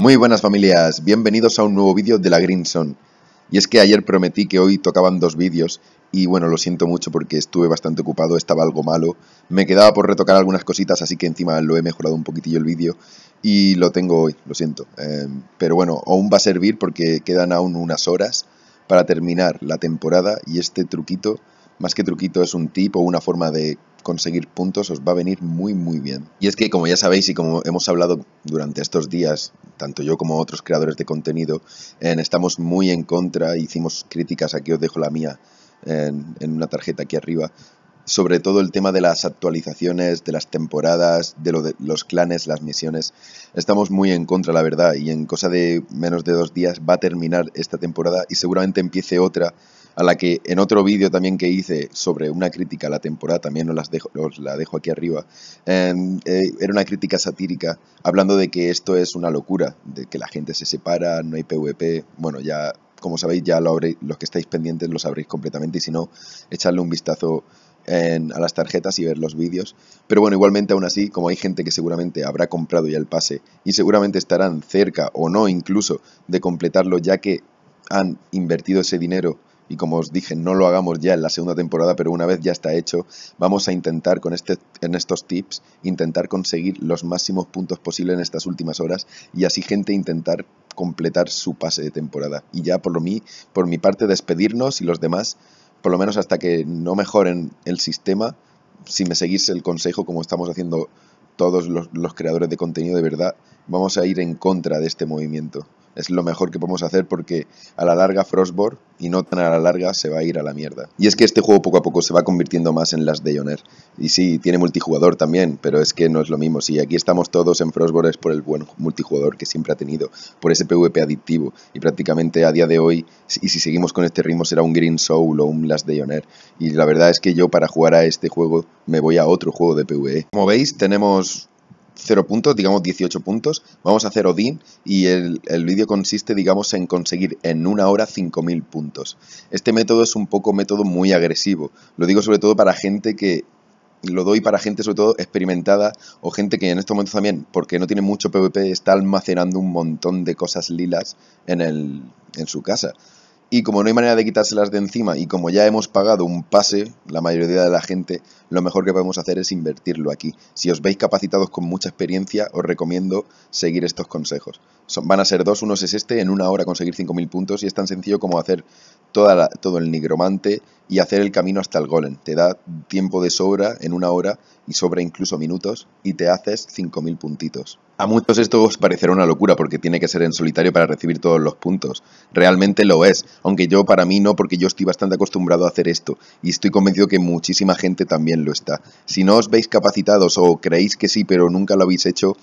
Muy buenas familias, bienvenidos a un nuevo vídeo de la Green Zone. Y es que ayer prometí que hoy tocaban dos vídeos y bueno, lo siento mucho porque estuve bastante ocupado, estaba algo malo. Me quedaba por retocar algunas cositas, así que encima lo he mejorado un poquitillo el vídeo y lo tengo hoy, lo siento. Em, pero bueno, aún va a servir porque quedan aún unas horas para terminar la temporada y este truquito, más que truquito, es un tip o una forma de conseguir puntos os va a venir muy muy bien. Y es que como ya sabéis y como hemos hablado durante estos días, tanto yo como otros creadores de contenido, estamos muy en contra, hicimos críticas, aquí os dejo la mía en, una tarjeta aquí arriba, sobre todo el tema de las actualizaciones, de las temporadas, de, de los clanes, las misiones. Estamos muy en contra, la verdad, y en cosa de menos de dos días va a terminar esta temporada y seguramente empiece otra a la que en otro vídeo también que hice sobre una crítica a la temporada, también os, las dejo, os la dejo aquí arriba, em, eh, era una crítica satírica hablando de que esto es una locura, de que la gente se separa, no hay PvP, bueno, ya como sabéis ya lo los que estáis pendientes lo sabréis completamente y si no, echarle un vistazo a las tarjetas y ver los vídeos. Pero bueno, igualmente aún así, como hay gente que seguramente habrá comprado ya el pase y seguramente estarán cerca o no incluso de completarlo ya que han invertido ese dinero y como os dije, no lo hagamos ya en la segunda temporada, pero una vez ya está hecho, vamos a intentar con este, en estos tips, intentar conseguir los máximos puntos posibles en estas últimas horas y así gente intentar completar su pase de temporada. Y ya por, lo mí, por mi parte despedirnos y los demás, por lo menos hasta que no mejoren el sistema, si me seguís el consejo como estamos haciendo todos los, los creadores de contenido de verdad, vamos a ir en contra de este movimiento es lo mejor que podemos hacer porque a la larga Frostborn y no tan a la larga se va a ir a la mierda. Y es que este juego poco a poco se va convirtiendo más en las de Honor. Y sí, tiene multijugador también, pero es que no es lo mismo. Si aquí estamos todos en Frostborn es por el buen multijugador que siempre ha tenido, por ese PvP adictivo. Y prácticamente a día de hoy, y si seguimos con este ritmo, será un Green Soul o un Last Day Honor. Y la verdad es que yo para jugar a este juego me voy a otro juego de PvE. Como veis, tenemos 0 puntos, digamos 18 puntos. Vamos a hacer Odin y el, el vídeo consiste, digamos, en conseguir en una hora 5.000 puntos. Este método es un poco método muy agresivo. Lo digo sobre todo para gente que lo doy para gente sobre todo experimentada o gente que en estos momentos también, porque no tiene mucho PvP, está almacenando un montón de cosas lilas en, el, en su casa. Y como no hay manera de quitárselas de encima y como ya hemos pagado un pase, la mayoría de la gente, lo mejor que podemos hacer es invertirlo aquí. Si os veis capacitados con mucha experiencia, os recomiendo seguir estos consejos. Son, van a ser dos, uno es este, en una hora conseguir 5.000 puntos y es tan sencillo como hacer todo el nigromante y hacer el camino hasta el golem. Te da tiempo de sobra en una hora y sobra incluso minutos y te haces 5.000 puntitos. A muchos esto os parecerá una locura porque tiene que ser en solitario para recibir todos los puntos. Realmente lo es, aunque yo para mí no porque yo estoy bastante acostumbrado a hacer esto y estoy convencido que muchísima gente también lo está. Si no os veis capacitados o creéis que sí pero nunca lo habéis hecho,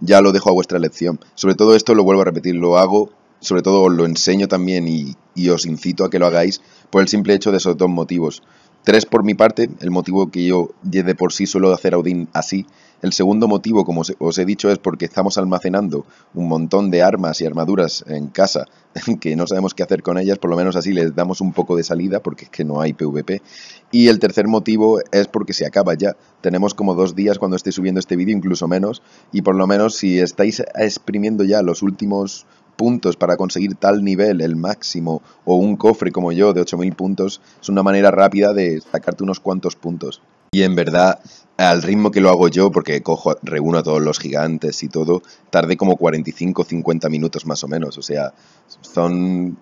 ya lo dejo a vuestra elección. Sobre todo esto lo vuelvo a repetir, lo hago, sobre todo os lo enseño también y, os incito a que lo hagáis por el simple hecho de esos dos motivos. Tres por mi parte, el motivo que yo de por sí suelo hacer Audin así. El segundo motivo, como os he dicho, es porque estamos almacenando un montón de armas y armaduras en casa que no sabemos qué hacer con ellas, por lo menos así les damos un poco de salida porque es que no hay PvP. Y el tercer motivo es porque se acaba ya. Tenemos como dos días cuando esté subiendo este vídeo, incluso menos, y por lo menos si estáis exprimiendo ya los últimos puntos para conseguir tal nivel, el máximo, o un cofre como yo de 8000 puntos, es una manera rápida de sacarte unos cuantos puntos. Y en verdad, al ritmo que lo hago yo, porque cojo, reúno a todos los gigantes y todo, tardé como 45-50 minutos más o menos. O sea, son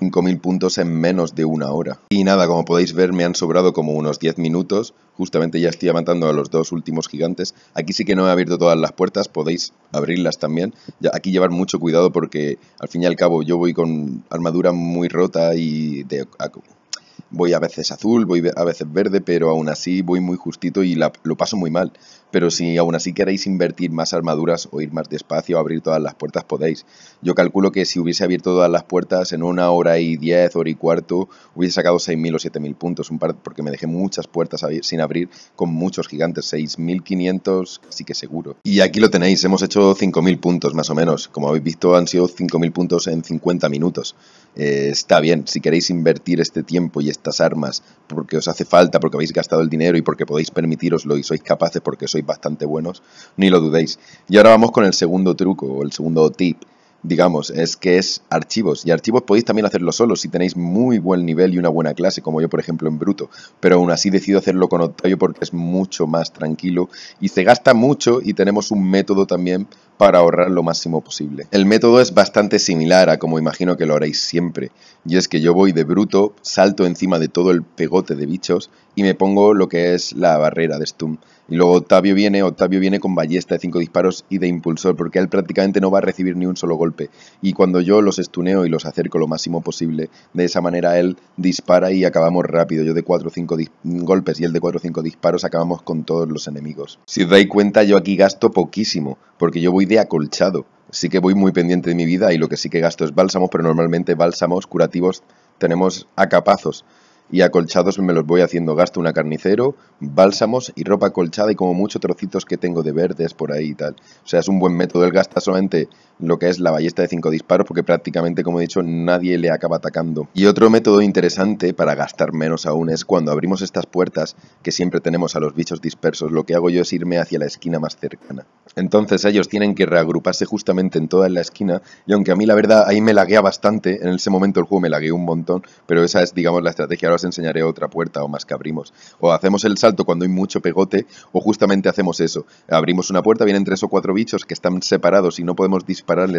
5.000 puntos en menos de una hora. Y nada, como podéis ver me han sobrado como unos 10 minutos, justamente ya estoy matando a los dos últimos gigantes. Aquí sí que no he abierto todas las puertas, podéis abrirlas también. Aquí llevar mucho cuidado porque al fin y al cabo yo voy con armadura muy rota y de, voy a veces azul, voy a veces verde, pero aún así voy muy justito y lo paso muy mal. Pero si aún así queréis invertir más armaduras o ir más despacio, abrir todas las puertas, podéis. Yo calculo que si hubiese abierto todas las puertas en una hora y diez, hora y cuarto, hubiese sacado 6.000 o 7.000 puntos, un par, porque me dejé muchas puertas sin abrir con muchos gigantes, 6.500, sí que seguro. Y aquí lo tenéis, hemos hecho 5.000 puntos más o menos. Como habéis visto, han sido 5.000 puntos en 50 minutos. Eh, está bien, si queréis invertir este tiempo y estas armas porque os hace falta, porque habéis gastado el dinero y porque podéis permitiroslo y sois capaces porque sois bastante buenos, ni lo dudéis. Y ahora vamos con el segundo truco o el segundo tip. digamos, es que es archivos. Y archivos podéis también hacerlo solos si tenéis muy buen nivel y una buena clase, como yo por ejemplo en Bruto. Pero aún así decido hacerlo con Octavio porque es mucho más tranquilo y se gasta mucho y tenemos un método también para ahorrar lo máximo posible. El método es bastante similar a como imagino que lo haréis siempre. Y es que yo voy de bruto, salto encima de todo el pegote de bichos y me pongo lo que es la barrera de stun. Y luego Octavio viene, Octavio viene con ballesta de 5 disparos y de impulsor, porque él prácticamente no va a recibir ni un solo golpe. Y cuando yo los estuneo y los acerco lo máximo posible, de esa manera él dispara y acabamos rápido. Yo de 4 o 5 golpes y él de 4 o 5 disparos acabamos con todos los enemigos. Si os dais cuenta, yo aquí gasto poquísimo, porque yo voy de acolchado. Sí que voy muy pendiente de mi vida y lo que sí que gasto es bálsamos, pero normalmente bálsamos curativos tenemos a capazos y acolchados me los voy haciendo. Gasto una carnicero, bálsamos y ropa acolchada y como mucho trocitos que tengo de verdes por ahí y tal. O sea, es un buen método. Él gasta solamente lo que es la ballesta de 5 disparos porque prácticamente, como he dicho, nadie le acaba atacando. Y otro método interesante para gastar menos aún es cuando abrimos estas puertas que siempre tenemos a los bichos dispersos, lo que hago yo es irme hacia la esquina más cercana. Entonces ellos tienen que reagruparse justamente en toda la esquina y aunque a mí la verdad ahí me laguea bastante, en ese momento el juego me lagueó un montón, pero esa es digamos la estrategia. Ahora enseñaré otra puerta o más que abrimos. O hacemos el salto cuando hay mucho pegote, o justamente hacemos eso. Abrimos una puerta, vienen tres o cuatro bichos que están separados y no podemos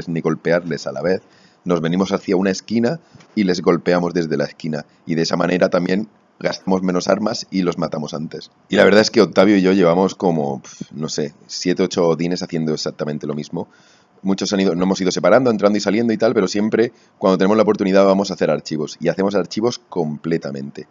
ni golpearles a la vez. Nos venimos hacia una esquina y les golpeamos desde la esquina. Y de esa manera también gastamos menos armas y los matamos antes. Y la verdad es que Octavio y yo llevamos como, no sé, 7, 8 odines haciendo exactamente lo mismo muchos han ido, no hemos ido separando, entrando y saliendo y tal, pero siempre cuando tenemos la oportunidad vamos a hacer archivos y hacemos archivos completamente.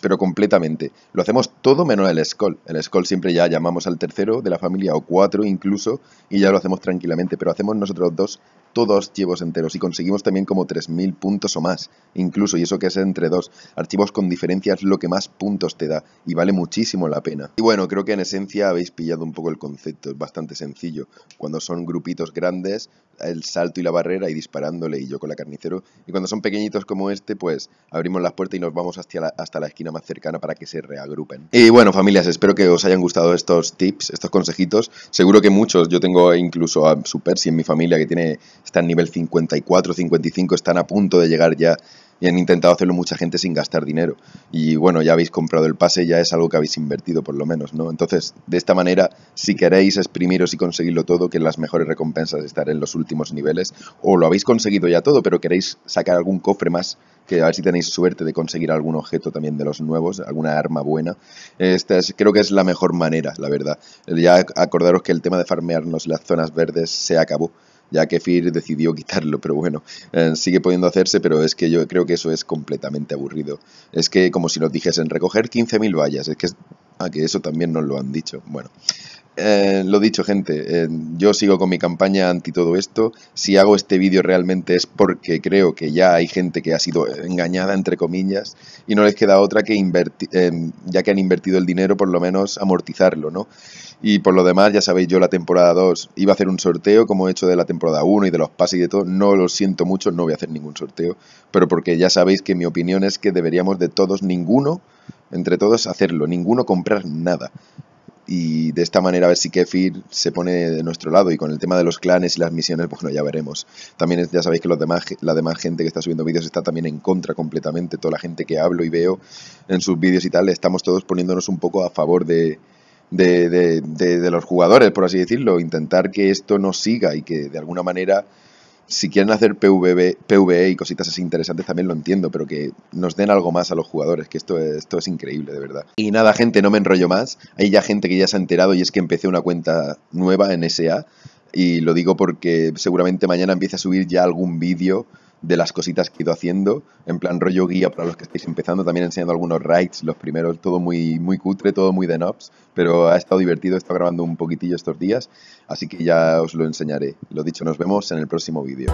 Pero completamente. Lo hacemos todo menos el Skull. El Skull siempre ya llamamos al tercero de la familia o cuatro incluso y ya lo hacemos tranquilamente. Pero hacemos nosotros dos todos llevos enteros y conseguimos también como 3.000 puntos o más, incluso, y eso que es entre dos. Archivos con diferencias lo que más puntos te da y vale muchísimo la pena. Y bueno, creo que en esencia habéis pillado un poco el concepto, es bastante sencillo. Cuando son grupitos grandes, el salto y la barrera y disparándole y yo con la carnicero. Y cuando son pequeñitos como este, pues abrimos las puertas y nos vamos hasta la, hasta la esquina más cercana para que se reagrupen. Y bueno, familias, espero que os hayan gustado estos tips, estos consejitos. Seguro que muchos, yo tengo incluso a Supersi en mi familia que tiene están nivel 54, 55, están a punto de llegar ya y han intentado hacerlo mucha gente sin gastar dinero. Y bueno, ya habéis comprado el pase, ya es algo que habéis invertido por lo menos, ¿no? Entonces, de esta manera, si queréis exprimiros y conseguirlo todo, que las mejores recompensas estar en los últimos niveles, o lo habéis conseguido ya todo, pero queréis sacar algún cofre más, que a ver si tenéis suerte de conseguir algún objeto también de los nuevos, alguna arma buena. Esta es, creo que es la mejor manera, la verdad. Ya acordaros que el tema de farmearnos las zonas verdes se acabó ya que Fir decidió quitarlo, pero bueno, eh, sigue pudiendo hacerse, pero es que yo creo que eso es completamente aburrido. Es que como si nos dijesen recoger 15.000 vallas, es que, ah, que eso también nos lo han dicho. Bueno, eh, lo dicho, gente, eh, yo sigo con mi campaña anti todo esto. Si hago este vídeo realmente es porque creo que ya hay gente que ha sido engañada, entre comillas, y no les queda otra que invertir, ya que han invertido el dinero, por lo menos amortizarlo, ¿no? Y por lo demás, ya sabéis, yo la temporada 2 iba a hacer un sorteo, como he hecho de la temporada 1 y de los pases y de todo. No lo siento mucho, no voy a hacer ningún sorteo. Pero porque ya sabéis que mi opinión es que deberíamos de todos, ninguno, entre todos, hacerlo. Ninguno comprar nada. Y de esta manera a ver si Kefir se pone de nuestro lado. Y con el tema de los clanes y las misiones, pues bueno, ya veremos. También ya sabéis que los demás, la demás gente que está subiendo vídeos está también en contra completamente. Toda la gente que hablo y veo en sus vídeos y tal, estamos todos poniéndonos un poco a favor de de, de, de, los jugadores, por así decirlo, intentar que esto no siga y que de alguna manera, si quieren hacer PvB, PvE y cositas así interesantes también lo entiendo, pero que nos den algo más a los jugadores, que esto es, esto es increíble, de verdad. Y nada, gente, no me enrollo más, hay ya gente que ya se ha enterado y es que empecé una cuenta nueva en SA y lo digo porque seguramente mañana empiece a subir ya algún vídeo de las cositas que he ido haciendo, en plan rollo guía para los que estáis empezando, también enseñando algunos raids, los primeros, todo muy, muy cutre, todo muy de nobs, pero ha estado divertido, he estado grabando un poquitillo estos días, así que ya os lo enseñaré. Lo dicho, nos vemos en el próximo vídeo.